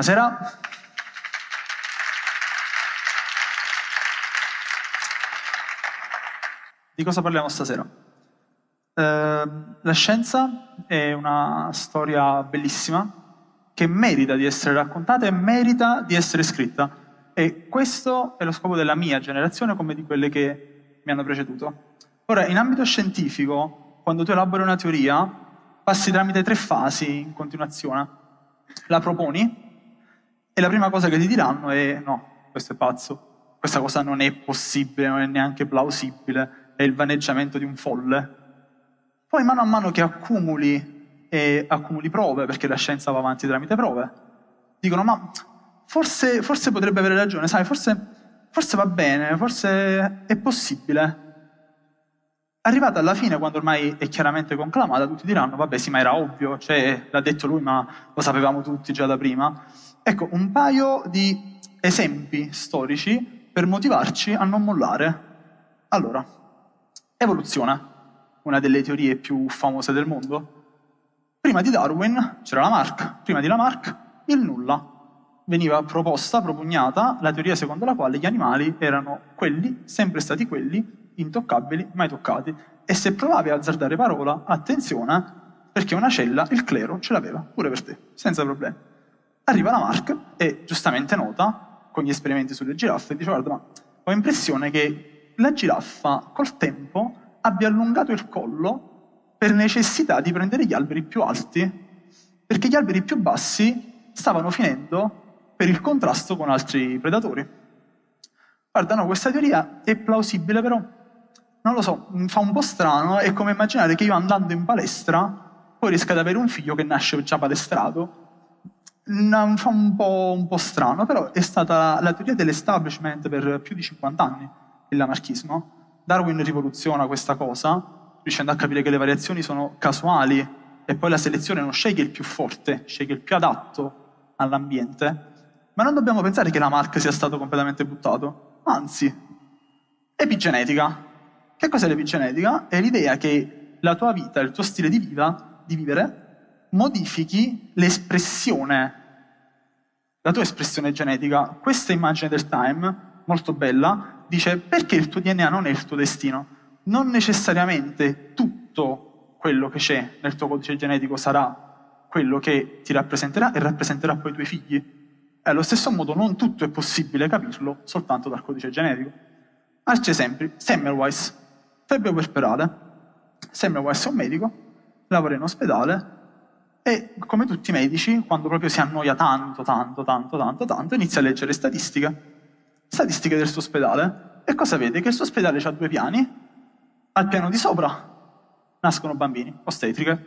Buonasera. Di cosa parliamo stasera? Eh, la scienza è una storia bellissima che merita di essere raccontata e merita di essere scritta. E questo è lo scopo della mia generazione come di quelle che mi hanno preceduto. Ora, in ambito scientifico, quando tu elabori una teoria, passi tramite tre fasi in continuazione. La proponi e la prima cosa che ti diranno è no, questo è pazzo, questa cosa non è possibile, non è neanche plausibile, è il vaneggiamento di un folle. Poi mano a mano che accumuli e accumuli prove, perché la scienza va avanti tramite prove, dicono ma forse, forse potrebbe avere ragione, sai, forse, forse va bene, forse è possibile. Arrivata alla fine, quando ormai è chiaramente conclamata, tutti diranno, vabbè sì, ma era ovvio, cioè l'ha detto lui, ma lo sapevamo tutti già da prima. Ecco, un paio di esempi storici per motivarci a non mollare. Allora, evoluzione, una delle teorie più famose del mondo. Prima di Darwin c'era Lamarck, prima di Lamarck il nulla. Veniva proposta, propugnata, la teoria secondo la quale gli animali erano quelli, sempre stati quelli, intoccabili, mai toccati. E se provavi a azzardare parola, attenzione, perché una cella, il clero, ce l'aveva, pure per te, senza problemi. Arriva la Mark e giustamente nota, con gli esperimenti sulle giraffe, dice guarda, ma ho l'impressione che la giraffa col tempo abbia allungato il collo per necessità di prendere gli alberi più alti, perché gli alberi più bassi stavano finendo per il contrasto con altri predatori. Guarda, no, questa teoria è plausibile, però non lo so, mi fa un po' strano, è come immaginare che io andando in palestra poi riesca ad avere un figlio che nasce già palestrato non fa un po', un po', strano, però è stata la teoria dell'establishment per più di 50 anni, il lamarchismo. Darwin rivoluziona questa cosa, riuscendo a capire che le variazioni sono casuali e poi la selezione non sceglie il più forte, sceglie il più adatto all'ambiente. Ma non dobbiamo pensare che Lamarck sia stato completamente buttato, anzi, epigenetica. Che cos'è l'epigenetica? È l'idea che la tua vita, il tuo stile di, vita, di vivere, modifichi l'espressione, la tua espressione genetica. Questa immagine del Time, molto bella, dice perché il tuo DNA non è il tuo destino. Non necessariamente tutto quello che c'è nel tuo codice genetico sarà quello che ti rappresenterà e rappresenterà poi i tuoi figli. E allo stesso modo non tutto è possibile capirlo soltanto dal codice genetico. Altri esempi, Semmelweis, febbre puerperale. Semmelweis è un medico, lavora in ospedale, e come tutti i medici, quando proprio si annoia tanto, tanto, tanto, tanto, tanto, inizia a leggere statistiche. Statistiche del suo ospedale. E cosa vede? Che il suo ospedale ha due piani. Al piano di sopra nascono bambini, ostetriche.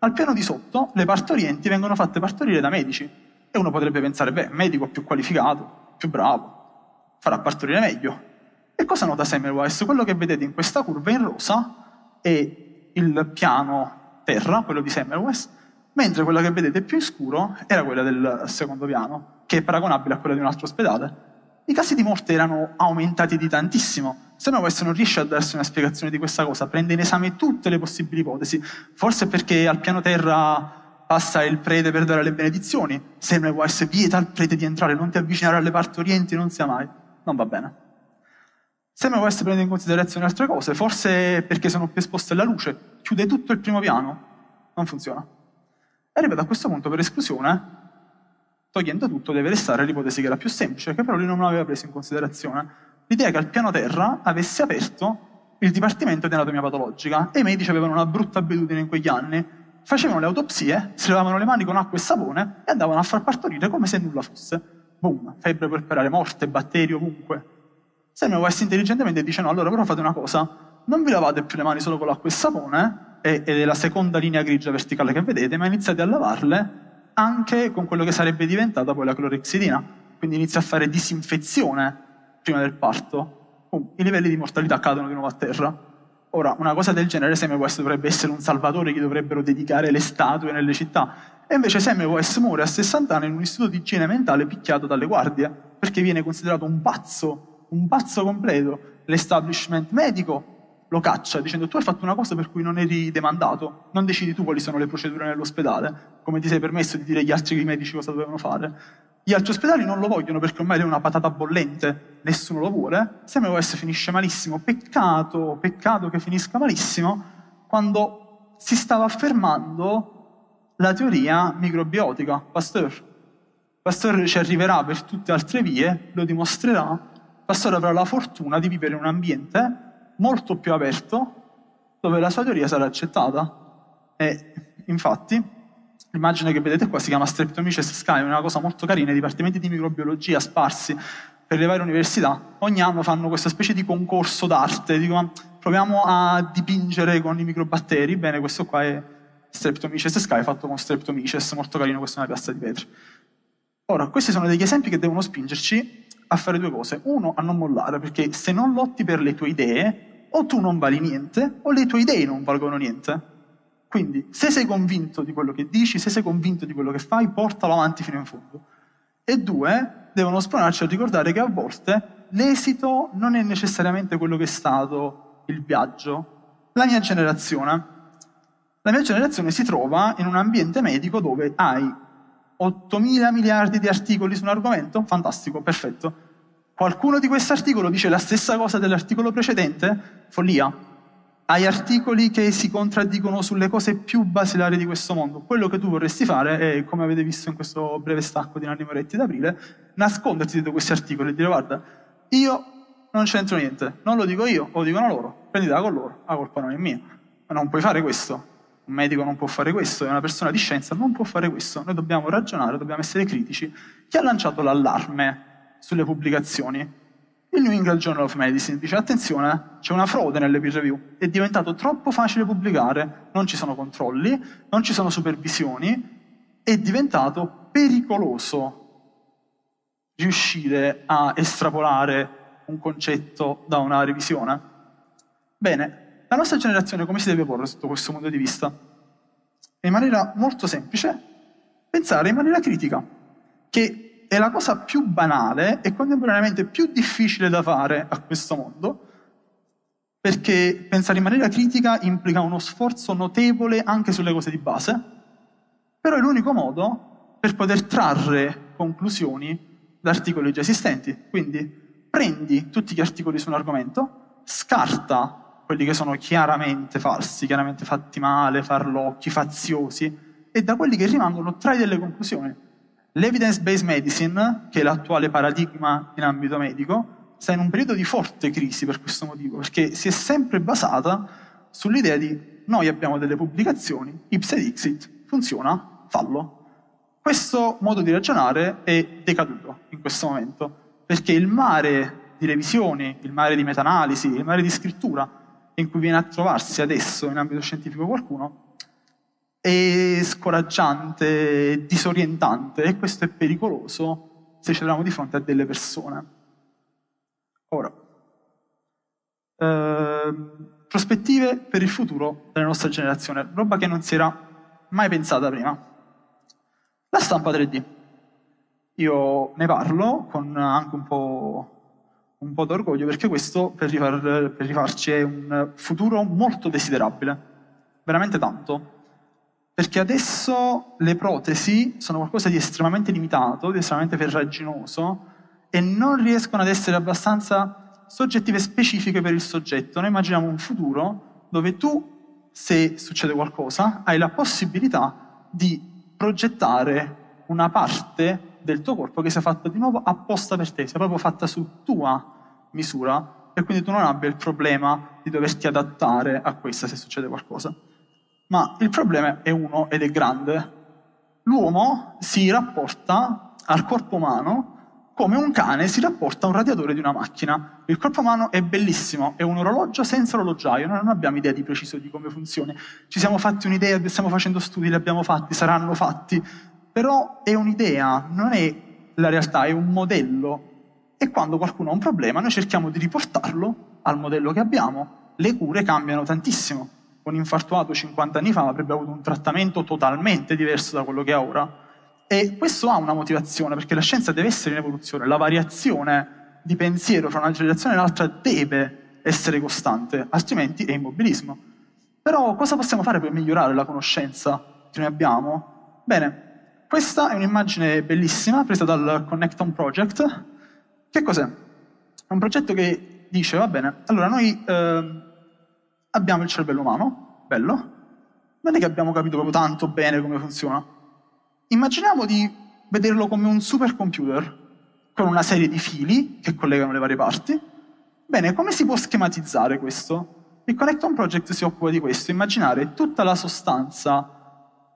Al piano di sotto le partorienti vengono fatte partorire da medici. E uno potrebbe pensare, beh, medico più qualificato, più bravo, farà partorire meglio. E cosa nota Semmelweis? Quello che vedete in questa curva in rosa è il piano terra, quello di Semmelweis, mentre quella che vedete più in scuro era quella del secondo piano, che è paragonabile a quella di un altro ospedale. I casi di morte erano aumentati di tantissimo. Se no questo non riesce a darsi una spiegazione di questa cosa, prende in esame tutte le possibili ipotesi. Forse perché al piano terra passa il prete per dare le benedizioni, essere vieta al prete di entrare, non ti avvicinare alle parti orienti, non sia mai. Non va bene. Sembra essere prendere in considerazione altre cose, forse perché sono più esposte alla luce, chiude tutto il primo piano, non funziona. Arrivato a questo punto, per esclusione, togliendo tutto, deve restare l'ipotesi che era più semplice, che però lui non aveva preso in considerazione. L'idea che al piano terra avesse aperto il Dipartimento di Anatomia Patologica e i medici avevano una brutta abitudine in quegli anni. Facevano le autopsie, si lavavano le mani con acqua e sapone e andavano a far partorire come se nulla fosse. Boom, febbre per perare, morte, batteri ovunque. Samuel West intelligentemente dice no, allora però fate una cosa, non vi lavate più le mani solo con l'acqua e sapone, ed è la seconda linea grigia verticale che vedete, ma iniziate a lavarle anche con quello che sarebbe diventata poi la clorexidina. Quindi inizia a fare disinfezione prima del parto. Uh, I livelli di mortalità cadono di nuovo a terra. Ora, una cosa del genere, Semmelweis dovrebbe essere un salvatore che dovrebbero dedicare le statue nelle città. E invece Semmelweis muore a 60 anni in un istituto di igiene mentale picchiato dalle guardie, perché viene considerato un pazzo, un pazzo completo. L'establishment medico lo caccia dicendo tu hai fatto una cosa per cui non eri demandato, non decidi tu quali sono le procedure nell'ospedale, come ti sei permesso di dire agli altri medici cosa dovevano fare. Gli altri ospedali non lo vogliono perché ormai è una patata bollente, nessuno lo vuole, se MOS finisce malissimo, peccato, peccato che finisca malissimo, quando si stava affermando la teoria microbiotica, Pasteur. Pasteur ci arriverà per tutte altre vie, lo dimostrerà, Pasteur avrà la fortuna di vivere in un ambiente molto più aperto dove la sua teoria sarà accettata. E infatti, l'immagine che vedete qua si chiama Streptomyces Sky, è una cosa molto carina, i dipartimenti di microbiologia sparsi per le varie università ogni anno fanno questa specie di concorso d'arte, dicono proviamo a dipingere con i microbatteri, bene questo qua è Streptomyces Sky fatto con Streptomyces, molto carino, questa è una piazza di vetro. Ora, questi sono degli esempi che devono spingerci a fare due cose. Uno, a non mollare, perché se non lotti per le tue idee, o tu non vali niente, o le tue idee non valgono niente. Quindi, se sei convinto di quello che dici, se sei convinto di quello che fai, portalo avanti fino in fondo. E due, devono spronarci a ricordare che a volte l'esito non è necessariamente quello che è stato il viaggio. La mia generazione, la mia generazione si trova in un ambiente medico dove hai 8 mila miliardi di articoli su un argomento? Fantastico, perfetto. Qualcuno di questi articoli dice la stessa cosa dell'articolo precedente? Follia. Hai articoli che si contraddicono sulle cose più basilari di questo mondo. Quello che tu vorresti fare è, come avete visto in questo breve stacco di Nanni Moretti d'aprile, nasconderti dietro questi articoli e dire guarda, io non c'entro niente, non lo dico io, lo dicono loro, prenditela con loro, la colpa non è mia. Ma non puoi fare questo, un medico non può fare questo, una persona di scienza non può fare questo. Noi dobbiamo ragionare, dobbiamo essere critici. Chi ha lanciato l'allarme sulle pubblicazioni? Il New England Journal of Medicine dice attenzione, c'è una frode nelle peer review, è diventato troppo facile pubblicare, non ci sono controlli, non ci sono supervisioni, è diventato pericoloso riuscire a estrapolare un concetto da una revisione. Bene, la nostra generazione come si deve porre sotto questo punto di vista? In maniera molto semplice, pensare in maniera critica, che è la cosa più banale e contemporaneamente più difficile da fare a questo mondo, perché pensare in maniera critica implica uno sforzo notevole anche sulle cose di base, però è l'unico modo per poter trarre conclusioni da articoli già esistenti. Quindi prendi tutti gli articoli su un argomento, scarta quelli che sono chiaramente falsi, chiaramente fatti male, farlocchi, faziosi, e da quelli che rimangono trai delle conclusioni. L'evidence-based medicine, che è l'attuale paradigma in ambito medico, sta in un periodo di forte crisi per questo motivo, perché si è sempre basata sull'idea di noi abbiamo delle pubblicazioni, ipse dixit, funziona, fallo. Questo modo di ragionare è decaduto in questo momento, perché il mare di revisioni, il mare di meta-analisi, il mare di scrittura in cui viene a trovarsi adesso in ambito scientifico qualcuno è scoraggiante, disorientante e questo è pericoloso se ci troviamo di fronte a delle persone. Ora, eh, prospettive per il futuro della nostra generazione, roba che non si era mai pensata prima. La stampa 3D. Io ne parlo con anche un po' un po' d'orgoglio perché questo, per, rifar, per rifarci, è un futuro molto desiderabile, veramente tanto. Perché adesso le protesi sono qualcosa di estremamente limitato, di estremamente ferraginoso e non riescono ad essere abbastanza soggettive specifiche per il soggetto. Noi immaginiamo un futuro dove tu, se succede qualcosa, hai la possibilità di progettare una parte del tuo corpo che sia fatta di nuovo apposta per te, sia proprio fatta su tua misura e quindi tu non abbia il problema di doverti adattare a questa se succede qualcosa. Ma il problema è uno ed è grande. L'uomo si rapporta al corpo umano come un cane si rapporta a un radiatore di una macchina. Il corpo umano è bellissimo, è un orologio senza orologiaio, noi non abbiamo idea di preciso di come funziona. Ci siamo fatti un'idea, stiamo facendo studi, li abbiamo fatti, saranno fatti, però è un'idea, non è la realtà, è un modello. E quando qualcuno ha un problema, noi cerchiamo di riportarlo al modello che abbiamo. Le cure cambiano tantissimo. Un infartuato 50 anni fa avrebbe avuto un trattamento totalmente diverso da quello che ha ora. E questo ha una motivazione, perché la scienza deve essere in evoluzione. La variazione di pensiero fra una generazione e l'altra deve essere costante, altrimenti è immobilismo. Però cosa possiamo fare per migliorare la conoscenza che noi abbiamo? Bene, questa è un'immagine bellissima presa dal Connecton Project. Che cos'è? È un progetto che dice, va bene, allora noi eh, abbiamo il cervello umano, bello, non è che abbiamo capito proprio tanto bene come funziona. Immaginiamo di vederlo come un supercomputer con una serie di fili che collegano le varie parti. Bene, come si può schematizzare questo? Il Connecton Project si occupa di questo, immaginare tutta la sostanza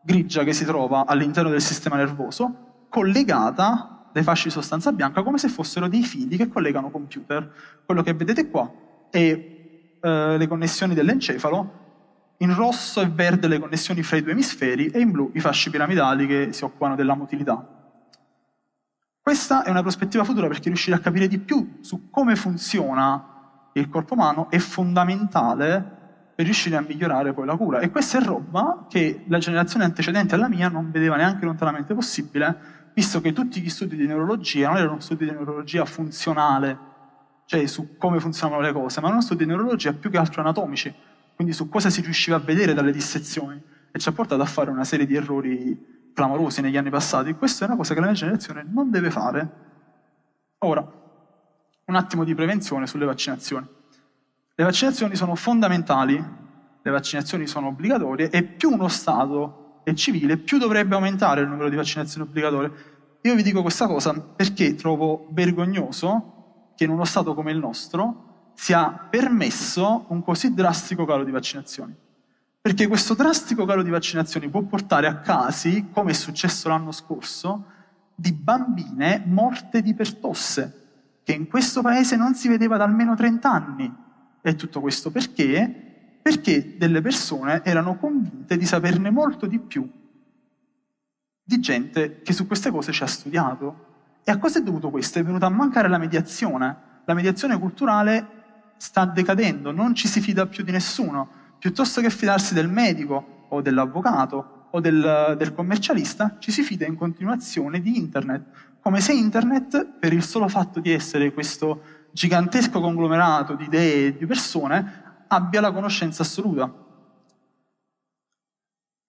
grigia che si trova all'interno del sistema nervoso collegata dai fasci di sostanza bianca come se fossero dei fili che collegano computer. Quello che vedete qua è eh, le connessioni dell'encefalo, in rosso e verde le connessioni fra i due emisferi e in blu i fasci piramidali che si occupano della motilità. Questa è una prospettiva futura perché riuscire a capire di più su come funziona il corpo umano è fondamentale per riuscire a migliorare poi la cura. E questa è roba che la generazione antecedente alla mia non vedeva neanche lontanamente possibile, visto che tutti gli studi di neurologia non erano studi di neurologia funzionale, cioè su come funzionavano le cose, ma erano studi di neurologia più che altro anatomici, quindi su cosa si riusciva a vedere dalle dissezioni. E ci ha portato a fare una serie di errori clamorosi negli anni passati, questa è una cosa che la mia generazione non deve fare. Ora, un attimo di prevenzione sulle vaccinazioni. Le vaccinazioni sono fondamentali, le vaccinazioni sono obbligatorie e più uno Stato è civile, più dovrebbe aumentare il numero di vaccinazioni obbligatorie. Io vi dico questa cosa perché trovo vergognoso che in uno Stato come il nostro sia permesso un così drastico calo di vaccinazioni. Perché questo drastico calo di vaccinazioni può portare a casi, come è successo l'anno scorso, di bambine morte di pertosse, che in questo paese non si vedeva da almeno 30 anni. E tutto questo perché? Perché delle persone erano convinte di saperne molto di più di gente che su queste cose ci ha studiato. E a cosa è dovuto questo? È venuta a mancare la mediazione. La mediazione culturale sta decadendo, non ci si fida più di nessuno piuttosto che fidarsi del medico o dell'avvocato o del, del commercialista, ci si fida in continuazione di internet, come se internet, per il solo fatto di essere questo gigantesco conglomerato di idee e di persone, abbia la conoscenza assoluta.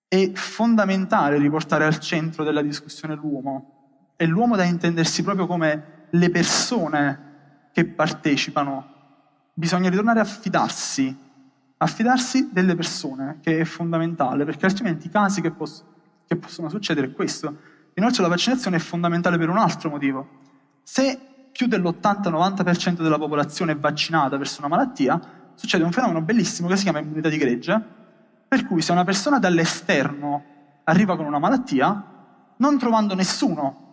È fondamentale riportare al centro della discussione l'uomo, e l'uomo da intendersi proprio come le persone che partecipano. Bisogna ritornare a fidarsi affidarsi delle persone, che è fondamentale, perché altrimenti i casi che, poss- che possono succedere è questo. Inoltre la vaccinazione è fondamentale per un altro motivo. Se più dell'80-90% della popolazione è vaccinata verso una malattia, succede un fenomeno bellissimo che si chiama immunità di gregge, per cui se una persona dall'esterno arriva con una malattia, non trovando nessuno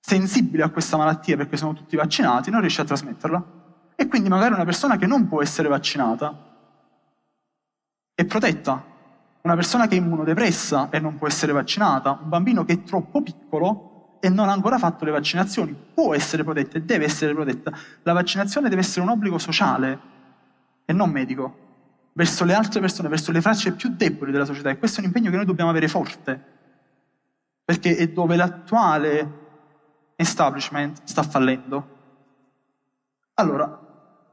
sensibile a questa malattia perché sono tutti vaccinati, non riesce a trasmetterla e quindi magari una persona che non può essere vaccinata è protetta. Una persona che è immunodepressa e non può essere vaccinata, un bambino che è troppo piccolo e non ha ancora fatto le vaccinazioni, può essere protetta e deve essere protetta. La vaccinazione deve essere un obbligo sociale e non medico, verso le altre persone, verso le facce più deboli della società. E questo è un impegno che noi dobbiamo avere forte, perché è dove l'attuale establishment sta fallendo. Allora,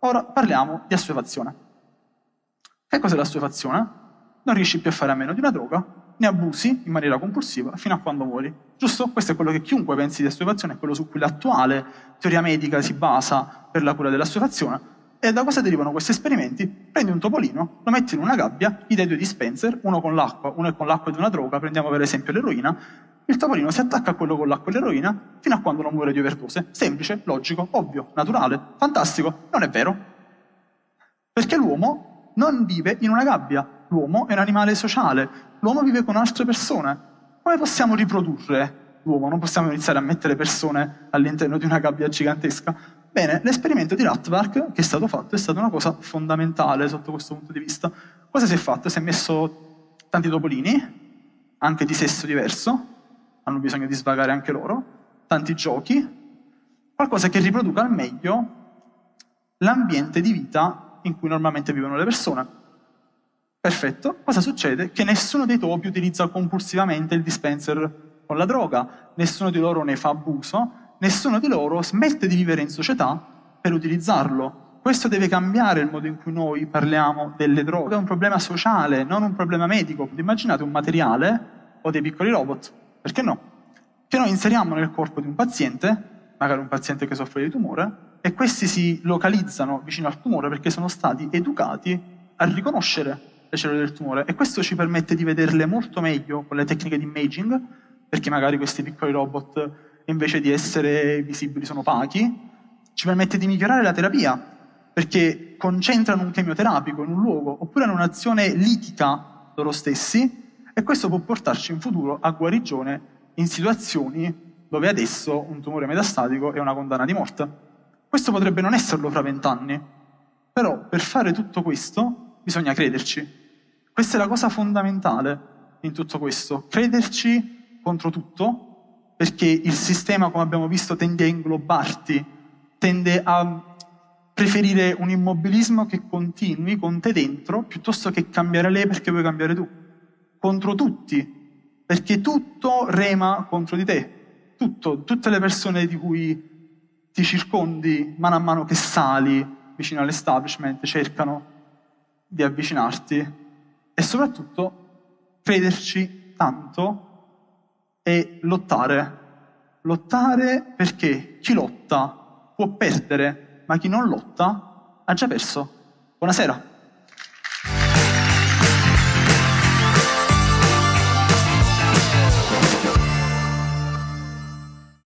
Ora parliamo di assuefazione. Che cos'è l'assuefazione? Non riesci più a fare a meno di una droga, ne abusi in maniera compulsiva fino a quando muori. Giusto? Questo è quello che chiunque pensi di assuefazione, è quello su cui l'attuale teoria medica si basa per la cura dell'assuefazione. E da cosa derivano questi esperimenti? Prendi un topolino, lo metti in una gabbia, gli dai due dispenser, uno con l'acqua, uno è con l'acqua di una droga, prendiamo per esempio l'eroina, il topolino si attacca a quello con l'acqua e l'eroina fino a quando non muore di overdose. Semplice, logico, ovvio, naturale, fantastico. Non è vero. Perché l'uomo non vive in una gabbia. L'uomo è un animale sociale. L'uomo vive con altre persone. Come possiamo riprodurre l'uomo? Non possiamo iniziare a mettere persone all'interno di una gabbia gigantesca. Bene, l'esperimento di Ratvark che è stato fatto è stata una cosa fondamentale sotto questo punto di vista. Cosa si è fatto? Si è messo tanti topolini, anche di sesso diverso, hanno bisogno di svagare anche loro, tanti giochi, qualcosa che riproduca al meglio l'ambiente di vita in cui normalmente vivono le persone. Perfetto, cosa succede? Che nessuno dei topi utilizza compulsivamente il dispenser con la droga, nessuno di loro ne fa abuso, nessuno di loro smette di vivere in società per utilizzarlo. Questo deve cambiare il modo in cui noi parliamo delle droghe. È un problema sociale, non un problema medico. Immaginate un materiale o dei piccoli robot, perché no? Che noi inseriamo nel corpo di un paziente, magari un paziente che soffre di tumore, e questi si localizzano vicino al tumore perché sono stati educati a riconoscere le cellule del tumore e questo ci permette di vederle molto meglio con le tecniche di imaging, perché magari questi piccoli robot invece di essere visibili sono opachi, ci permette di migliorare la terapia, perché concentrano un chemioterapico in un luogo oppure hanno un'azione litica loro stessi e questo può portarci in futuro a guarigione in situazioni dove adesso un tumore metastatico è una condanna di morte. Questo potrebbe non esserlo fra vent'anni, però per fare tutto questo bisogna crederci. Questa è la cosa fondamentale in tutto questo, crederci contro tutto, perché il sistema, come abbiamo visto, tende a inglobarti, tende a preferire un immobilismo che continui con te dentro piuttosto che cambiare lei perché vuoi cambiare tu. Contro tutti, perché tutto rema contro di te. Tutto, tutte le persone di cui ti circondi mano a mano che sali vicino all'establishment cercano di avvicinarti e soprattutto crederci tanto e lottare. Lottare perché chi lotta può perdere, ma chi non lotta ha già perso. Buonasera.